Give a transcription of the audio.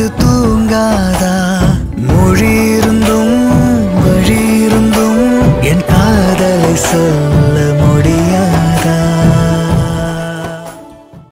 போட்டு தூங்காதா? மொழி இருந்தும் வழி இருந்தும் என் காதலை சொல்.